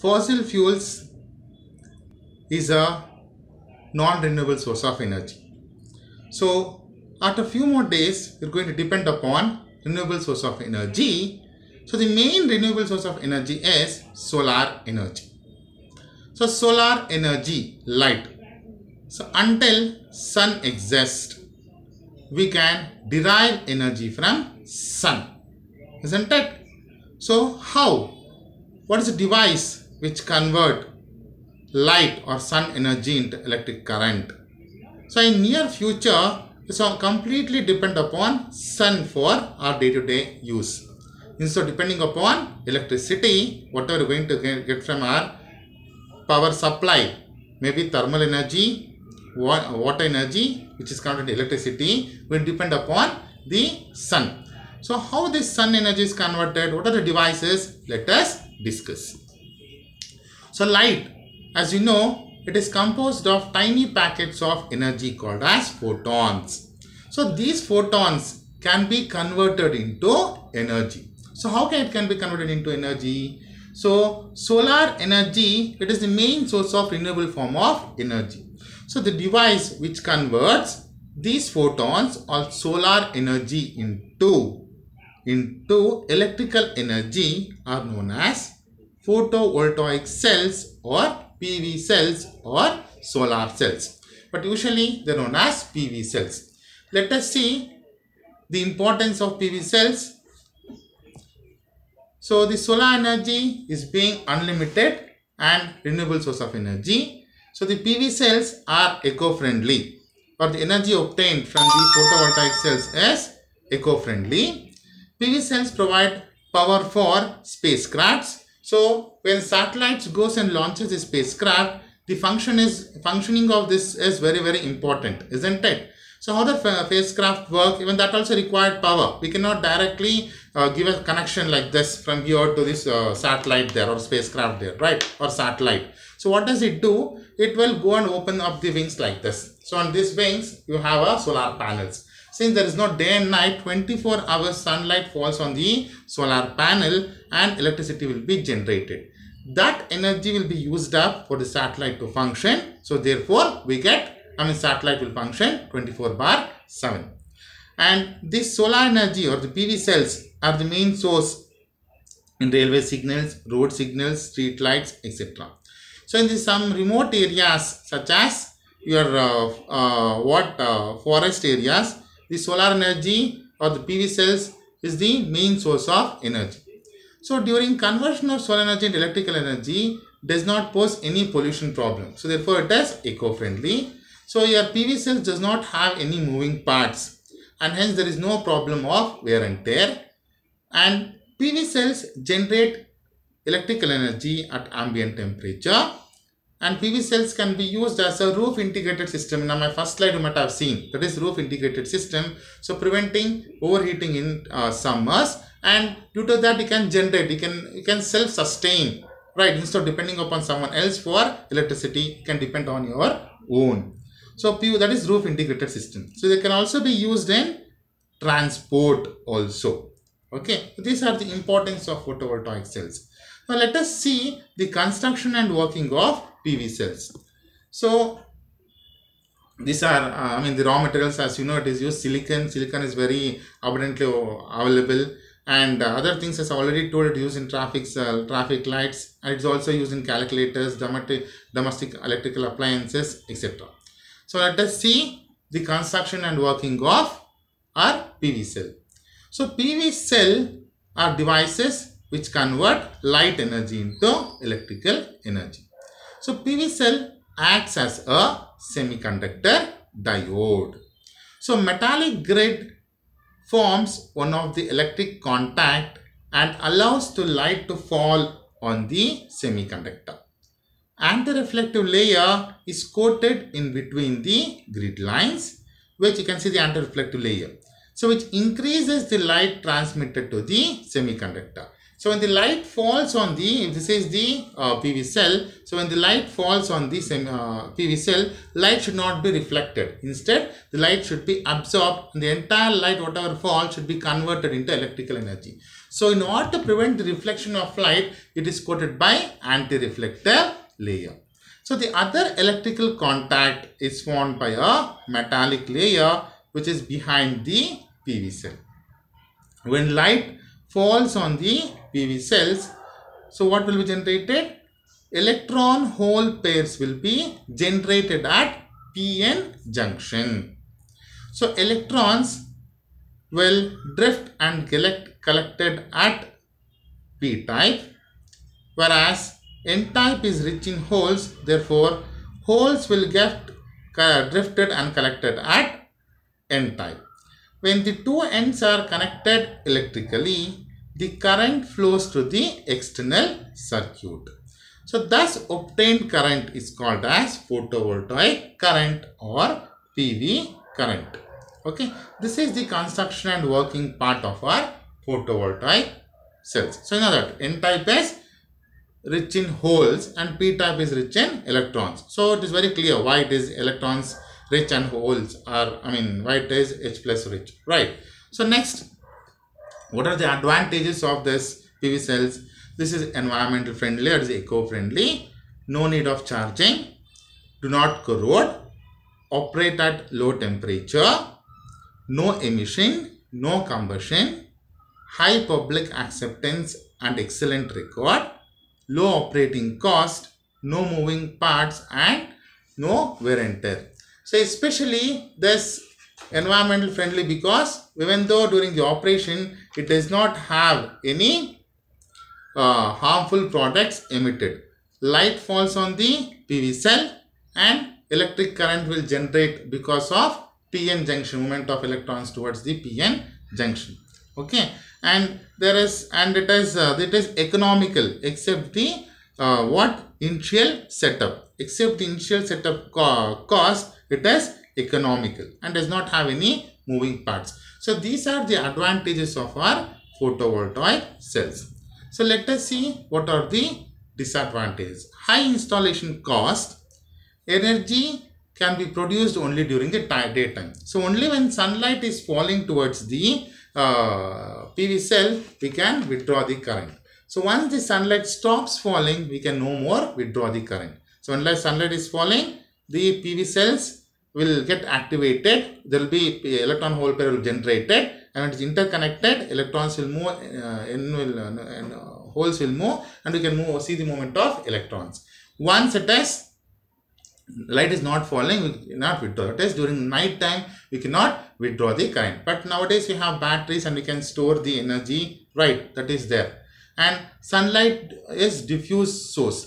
fossil fuels is a non-renewable source of energy. So after a few more days, we're going to depend upon renewable source of energy. So the main renewable source of energy is solar energy. So solar energy, light. So until sun exists, we can derive energy from sun. Isn't it? So how? What is the device which convert light or sun energy into electric current? So in near future, so completely depend upon sun for our day-to-day -day use. Instead depending upon electricity, whatever we're going to get from our power supply, maybe thermal energy, water energy, which is converted to electricity, will depend upon the sun. So how this sun energy is converted, what are the devices? Let us discuss. So light, as you know, it is composed of tiny packets of energy called as photons. So these photons can be converted into energy. So how can it can be converted into energy? So solar energy, it is the main source of renewable form of energy. So the device which converts these photons or solar energy into, into electrical energy are known as photovoltaic cells or PV cells or solar cells. But usually they are known as PV cells. Let us see the importance of PV cells. So the solar energy is being unlimited and renewable source of energy. So the PV cells are eco-friendly or the energy obtained from the photovoltaic cells is eco-friendly. PV cells provide power for spacecrafts. So when satellites goes and launches a spacecraft, the function is functioning of this is very very important, isn't it? So how the spacecraft work, even that also required power. We cannot directly uh, give a connection like this from here to this uh, satellite there or spacecraft there, right? Or satellite. So what does it do? It will go and open up the wings like this. So on these wings, you have a solar panels. Since there is no day and night, 24 hours sunlight falls on the solar panel and electricity will be generated. That energy will be used up for the satellite to function. So therefore, we get I mean satellite will function 24 bar 7 and this solar energy or the PV cells are the main source in railway signals, road signals, street lights etc. So in the, some remote areas such as your uh, uh, what uh, forest areas the solar energy or the PV cells is the main source of energy. So during conversion of solar energy into electrical energy does not pose any pollution problem. So therefore it is eco-friendly so your PV cells does not have any moving parts and hence there is no problem of wear and tear and PV cells generate electrical energy at ambient temperature and PV cells can be used as a roof integrated system. Now my first slide you might have seen that is roof integrated system. So preventing overheating in uh, summers and due to that you can generate, you can, you can self-sustain right instead of depending upon someone else for electricity you can depend on your own. So PV that is roof integrated system. So they can also be used in transport also. Okay, these are the importance of photovoltaic cells. Now let us see the construction and working of PV cells. So these are, uh, I mean the raw materials as you know it is used silicon. Silicon is very abundantly available and uh, other things as I already told it used in traffic uh, traffic lights and it's also used in calculators, domestic, domestic electrical appliances etc. So let us see the construction and working of our PV cell. So PV cell are devices which convert light energy into electrical energy. So PV cell acts as a semiconductor diode. So metallic grid forms one of the electric contact and allows the light to fall on the semiconductor. And the reflective layer is coated in between the grid lines which you can see the anti-reflective layer. So which increases the light transmitted to the semiconductor. So when the light falls on the, this is the uh, PV cell, so when the light falls on the uh, PV cell, light should not be reflected. Instead, the light should be absorbed and the entire light whatever falls should be converted into electrical energy. So in order to prevent the reflection of light, it is coated by anti-reflective layer. So the other electrical contact is formed by a metallic layer which is behind the PV cell. When light falls on the PV cells, so what will be generated? Electron hole pairs will be generated at PN junction. So electrons will drift and collect collected at P type whereas N type is rich in holes therefore holes will get drifted and collected at N type. When the two ends are connected electrically the current flows to the external circuit. So thus obtained current is called as photovoltaic current or PV current. Okay, this is the construction and working part of our photovoltaic cells. So in other N type is rich in holes and P type is rich in electrons. So it is very clear why it is electrons rich and holes are I mean why it is H plus rich right. So next what are the advantages of this PV cells? This is environmental friendly, it is eco-friendly, no need of charging, do not corrode, operate at low temperature, no emission, no combustion, high public acceptance and excellent record, low operating cost, no moving parts and no wear and tear. So especially this environmental friendly because even though during the operation it does not have any uh, harmful products emitted. Light falls on the PV cell and electric current will generate because of PN junction movement of electrons towards the PN junction. Okay, and there is and it is uh, it is economical except the uh, what initial setup except the initial setup co cost it is economical and does not have any moving parts. So these are the advantages of our photovoltaic cells. So let us see what are the disadvantages. High installation cost, energy can be produced only during the daytime. So only when sunlight is falling towards the uh, PV cell, we can withdraw the current. So once the sunlight stops falling, we can no more withdraw the current. So unless sunlight is falling, the PV cells will get activated. There will be electron hole pair will generated and it is interconnected. Electrons will move uh, in will uh, and, uh, holes will move and we can move see the movement of electrons. Once it is light is not falling we cannot withdraw. It is during night time we cannot withdraw the current. But nowadays we have batteries and we can store the energy right that is there. And sunlight is diffuse source